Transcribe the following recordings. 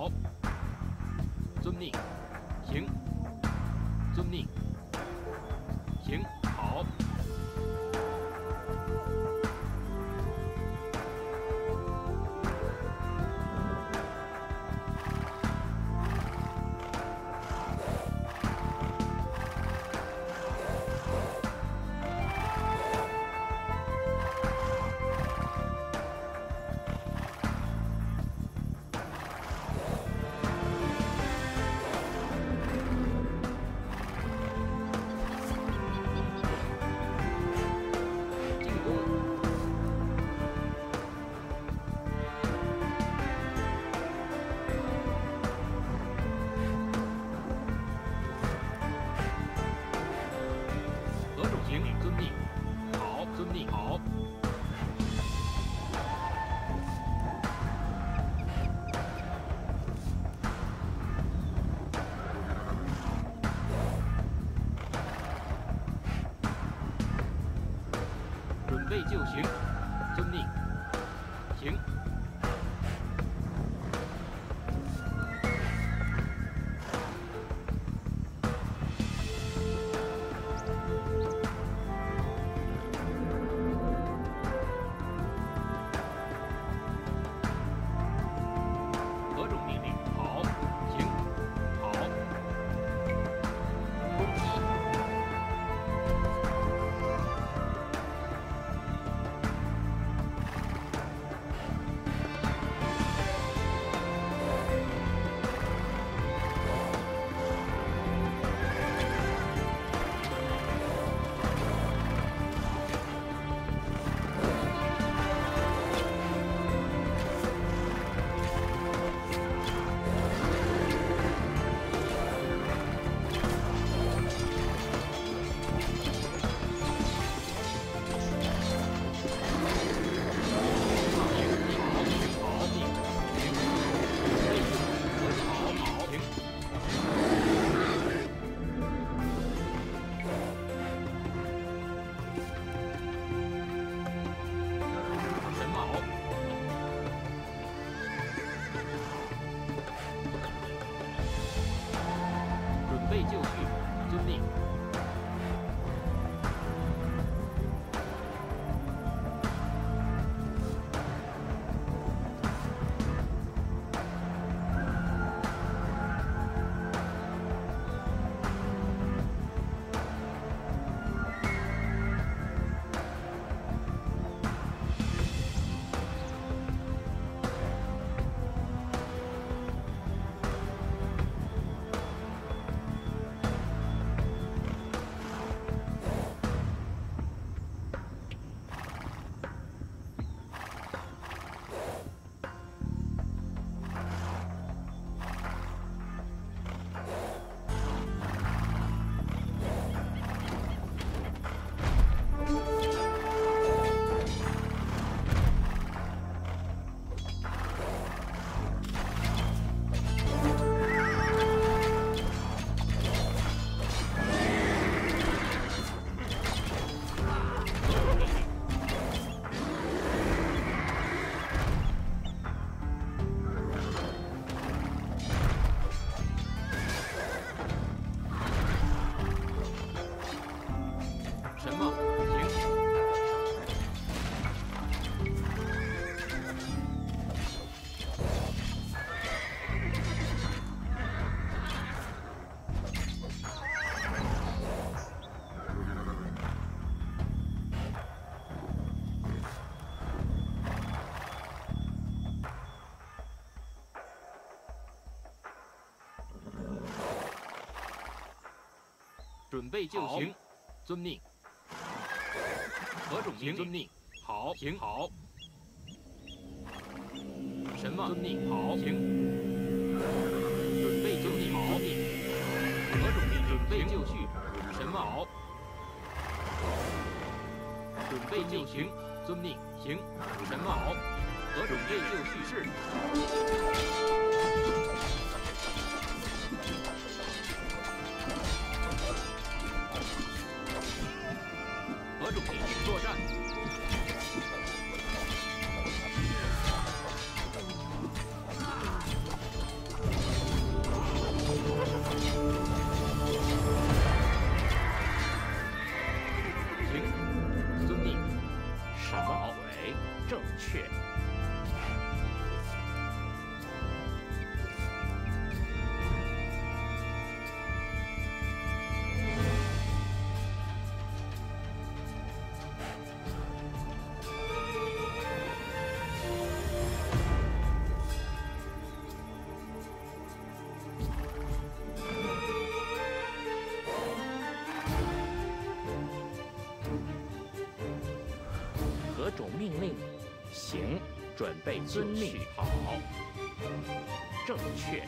好，遵命，行，遵命，备就行，遵命。何种行？遵命。好，行，好。什么？遵命。好，行。准备就绪。好，命。何种命？准备就绪。什么？好。准备就行，遵命。行。什么？好。何准备就绪是。种命令？行，准备遵命。好，正确。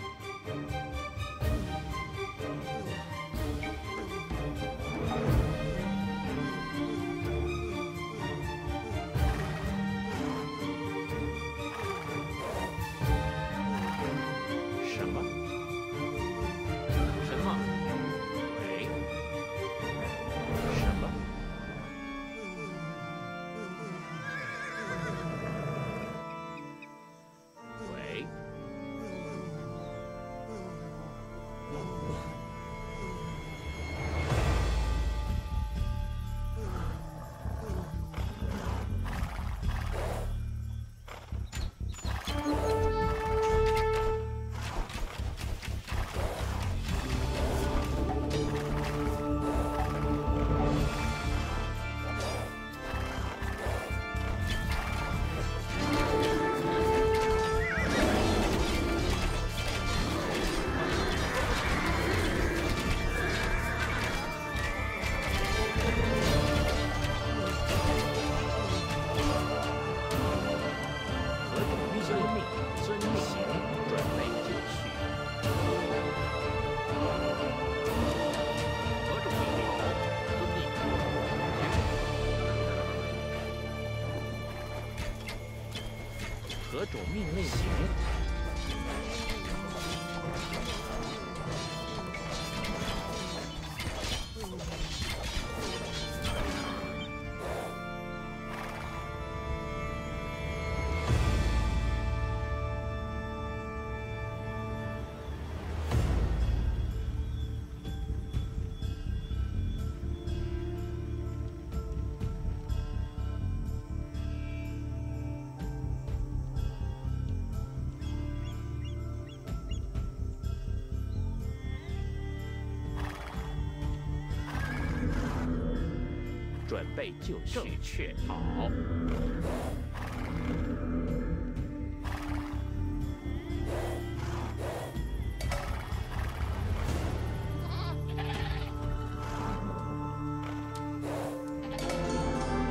备就绪。正确。好。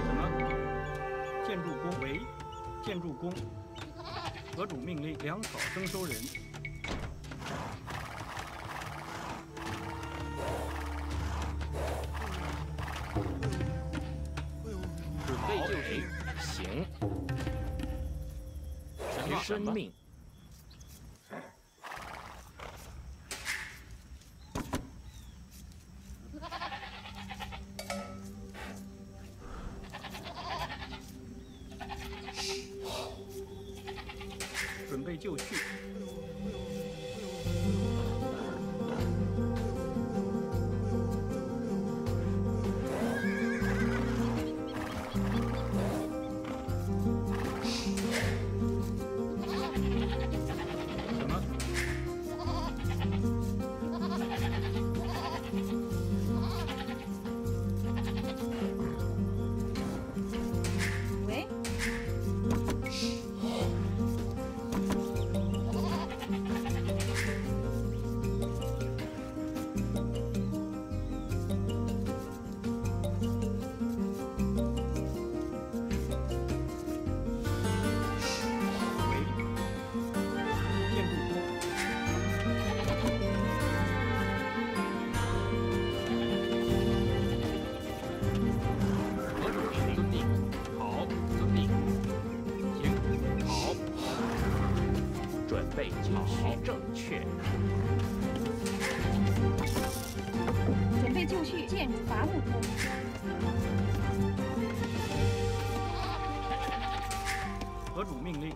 什么？建筑工为建筑工。何主命令粮草征收人。什么？遵命。准备就绪。准备就绪，建筑伐木工。何主命令：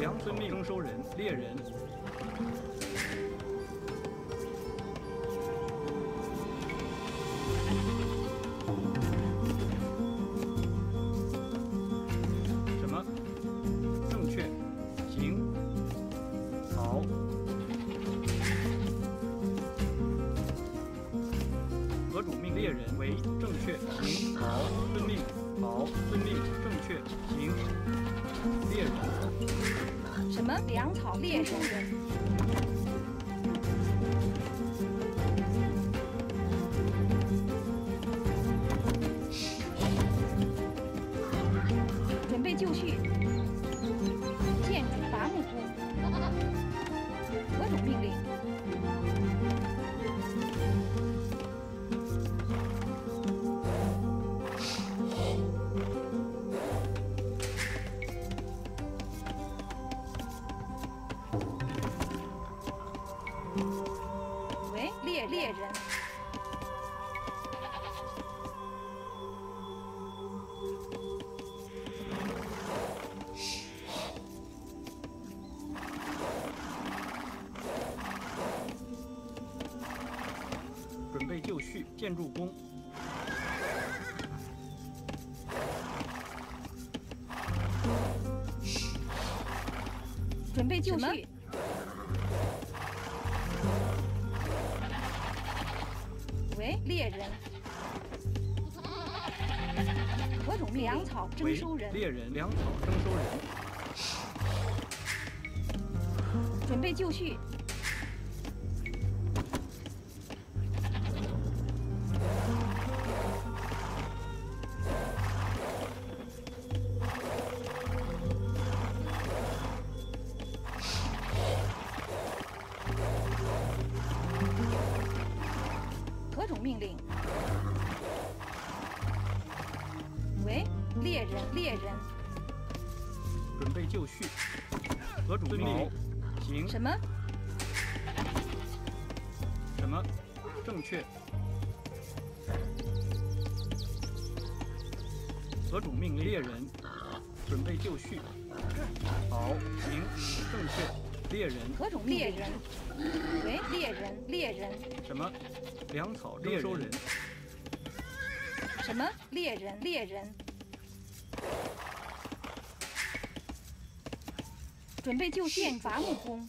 梁村命征收人猎人。草建筑工。准备就绪。喂，猎人。何种粮草征收人？猎人，粮草征收人。准备就绪。何种命令？猎人。准备就绪。好。行。正确。猎人。何种猎人？喂，猎人，猎人，什么？粮草征收人。什么？猎人，猎人。准备就绪，伐木工。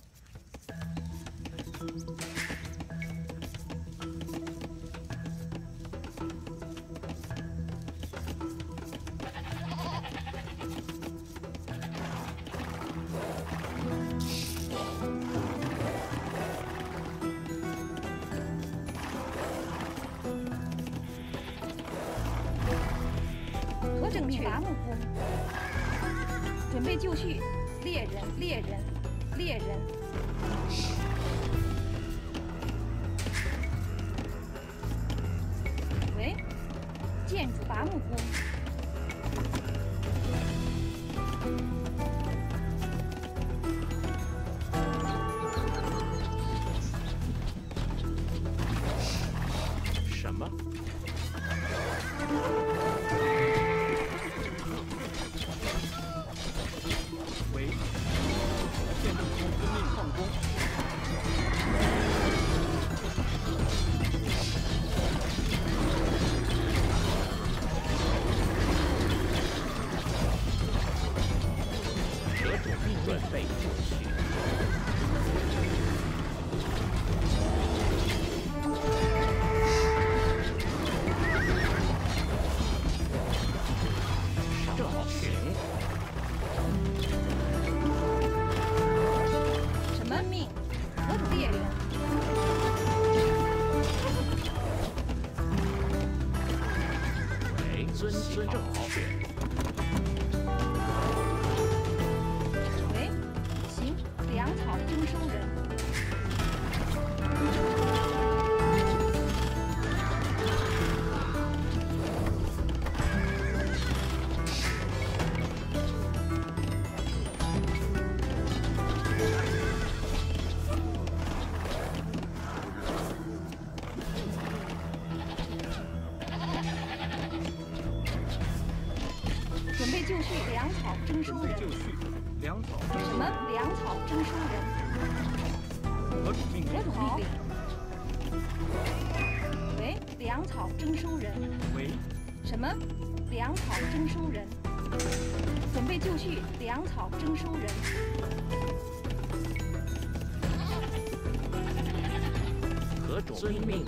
为征收人？准备就绪，粮草征什么粮草征收人？何种命令？何种命令？喂，粮草征收人。喂什么？粮草征收人。准备就绪，粮草征收人。何种命令？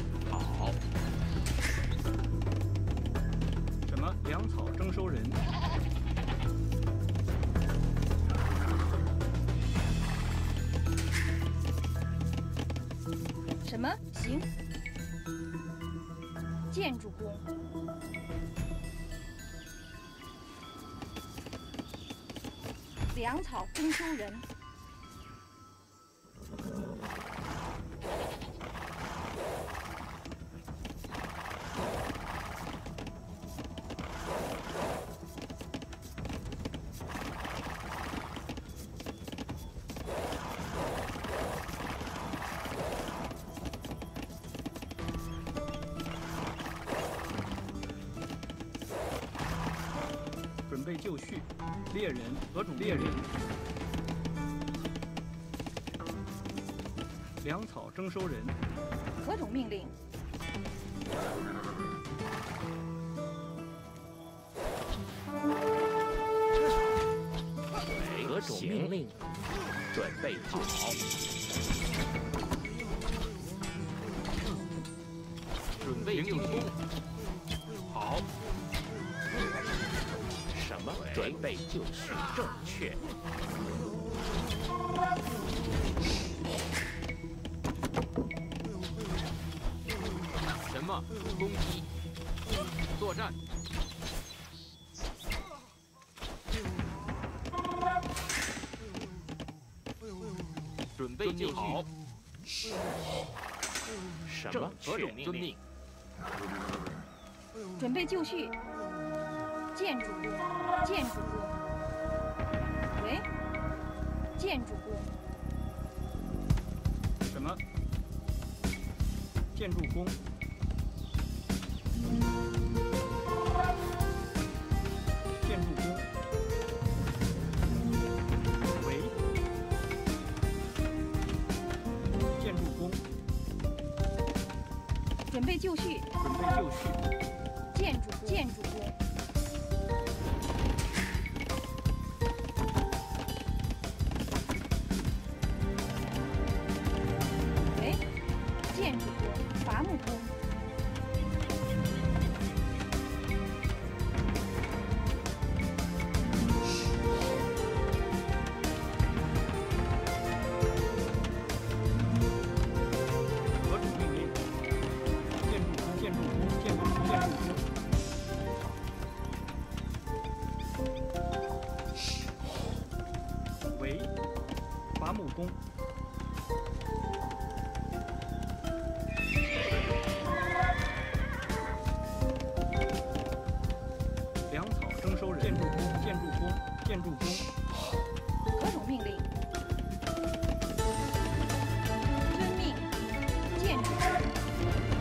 建筑工。粮草征收人。备就绪，猎人何种猎人？粮草征收人，何种命令？何种命令？准备就好，准备就绪，正确。什么？攻击。作战。准备就绪。什么？何种命？准备就绪。建筑工，建筑工。喂，建筑工。什么？建筑工，建筑工，喂建筑工，准备就绪。准备就绪，建筑建筑工。はい。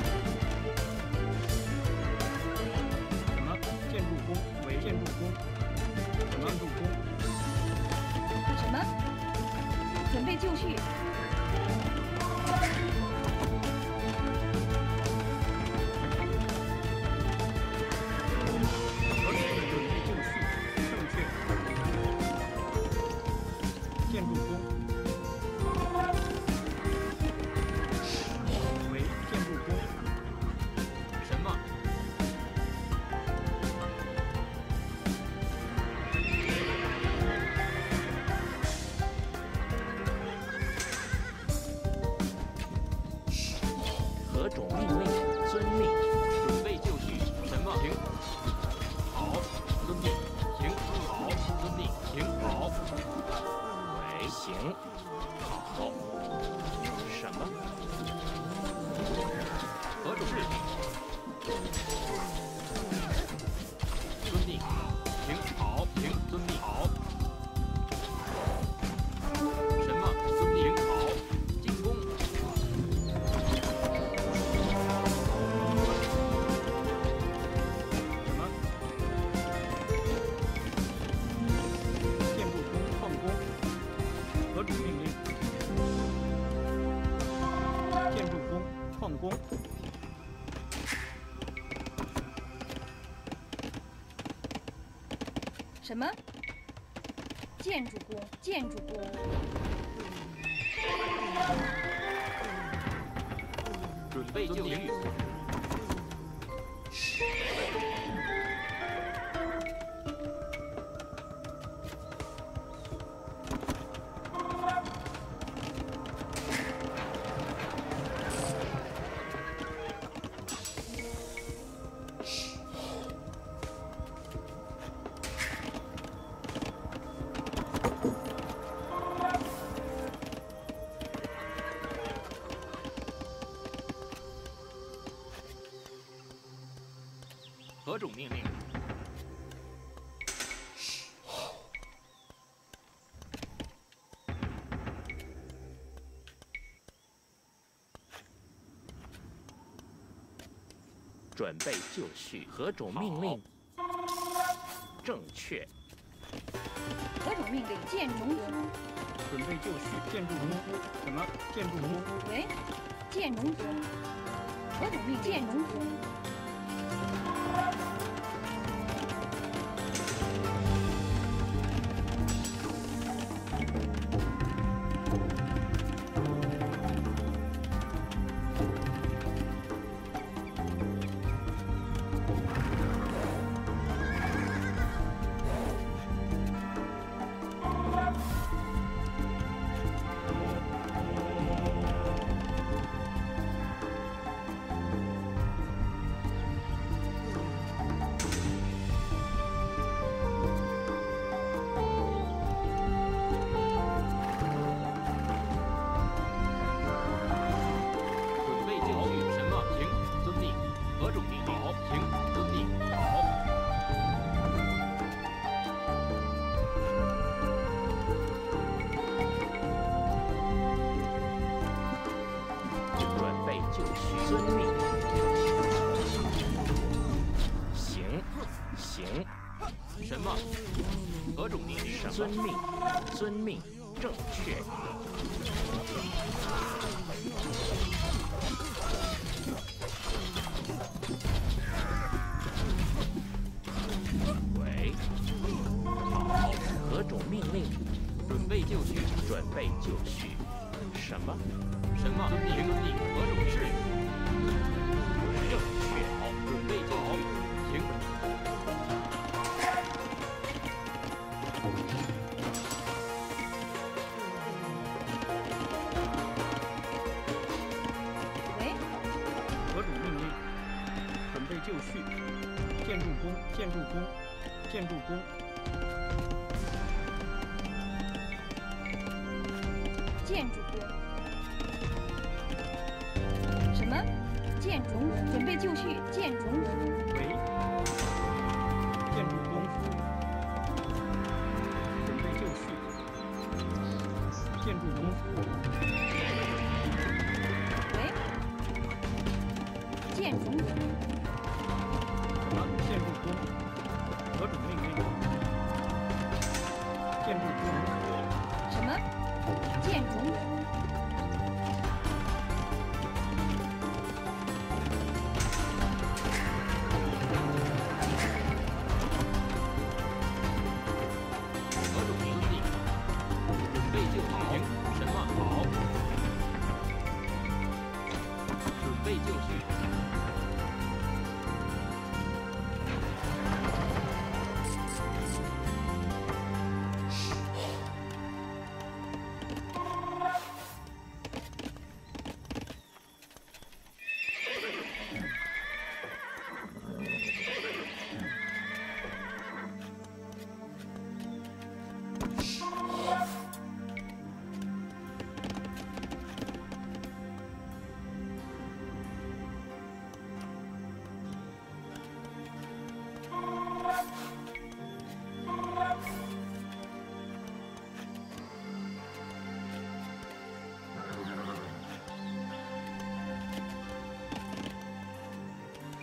建筑工，建筑工。准备就绪。准备就绪。何种命令？正确。何种命令？建农夫。准备就绪。建筑农夫。什么？建筑农夫。喂，建农夫。何种命令？建农夫。遵命。行，行。什么？何种命令？遵命，遵命。正确。建筑。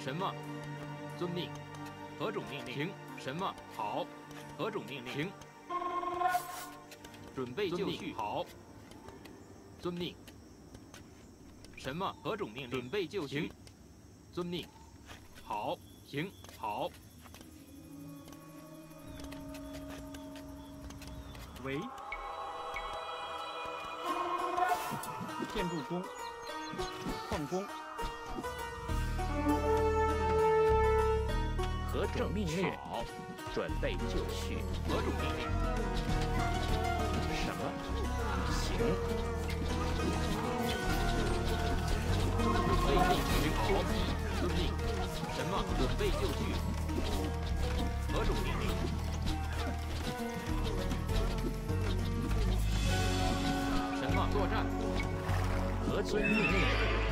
什么？遵命。何种命令？停。什么？好。何种命令？停。准备就绪。好。遵命。什么？何种命令？准备就绪。遵命。好，行，好。喂。建筑工。矿工。何种命令？好，准备就绪。何种命令？什么？行。准备就绪。遵命。什么？准备就绪。何种命令？什么？作战。何遵命令？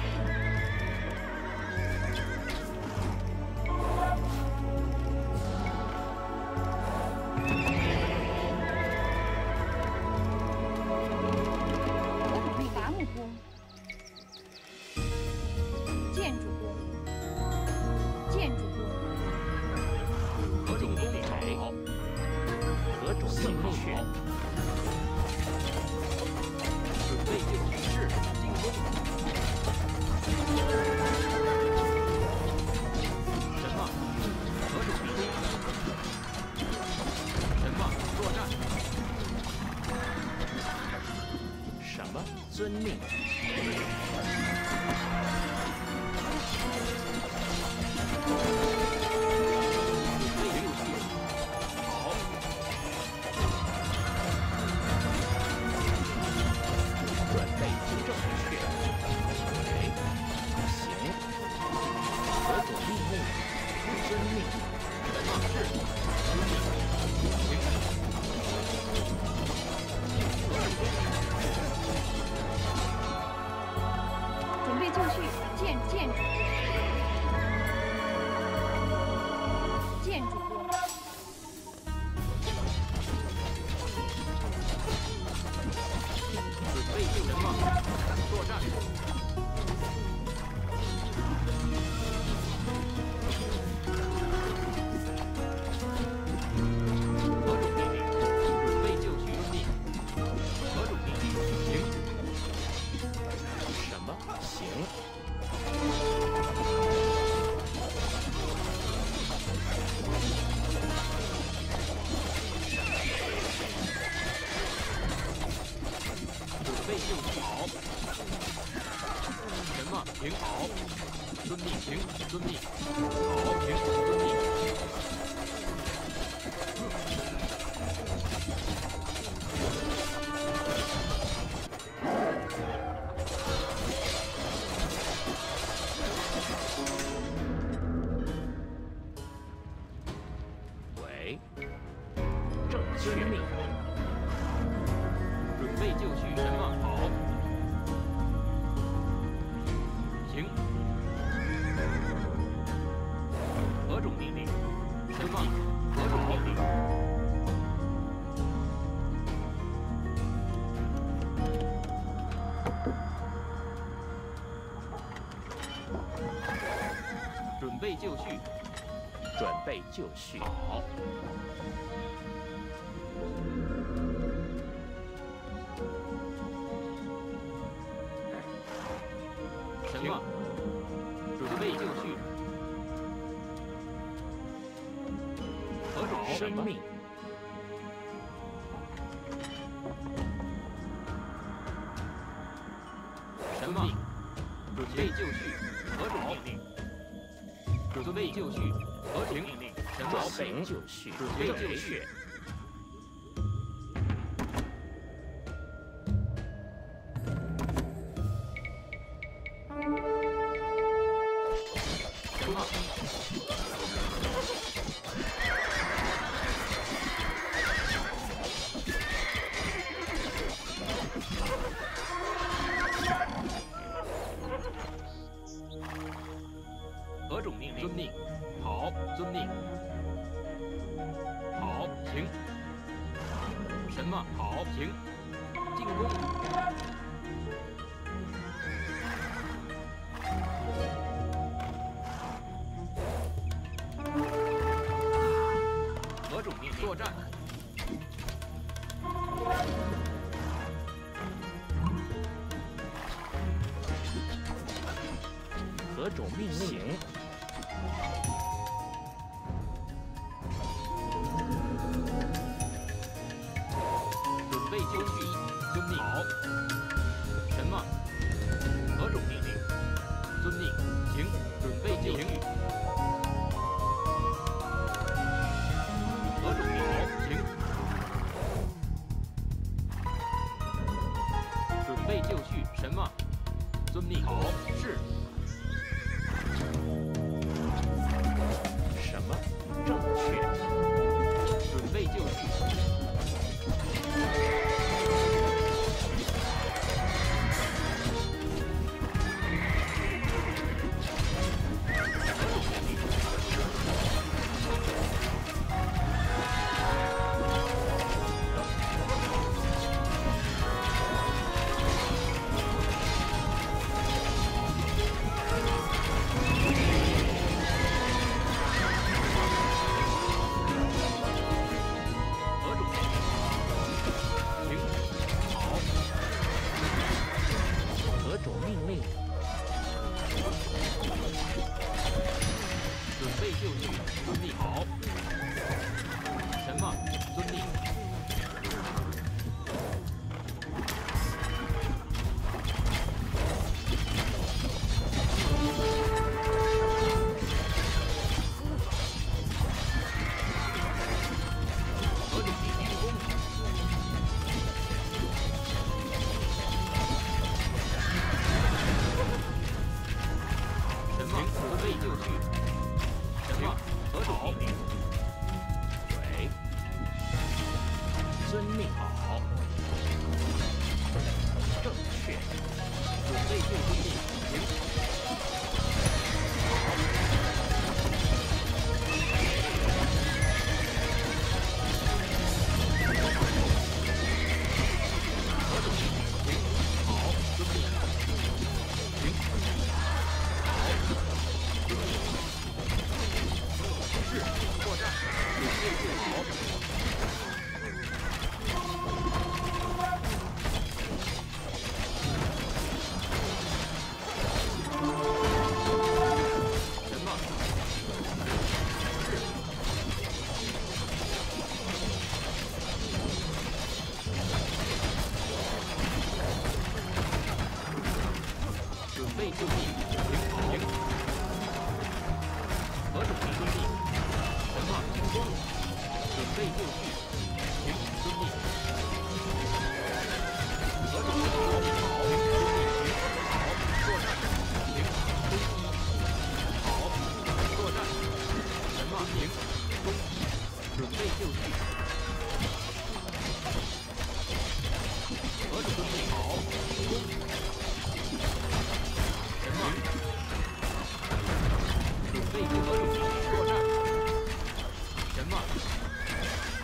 Mình 以救人吗？作战。就绪，准备就绪。好。什么好评？进攻。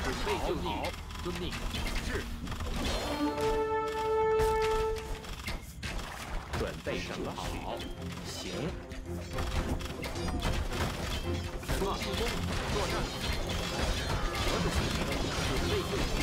准备就绪，遵命。是。准备什么好？行。啊，进攻，作战。我，准备就绪，